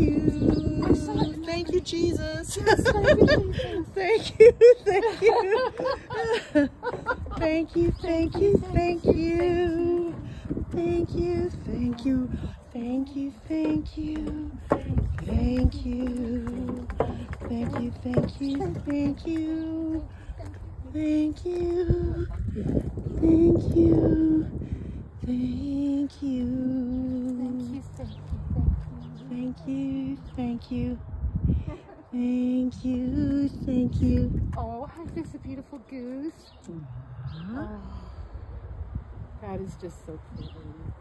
thank you. Thank you, Jesus. Thank you, thank you. Thank you, thank you, thank you. Thank you, thank you, thank you, thank you. Thank you. Thank you, thank you, thank you. Thank you. Thank you. Thank you. Thank you, thank you. Thank you, thank you. Oh, there's a beautiful goose. Oh, that is just so pretty.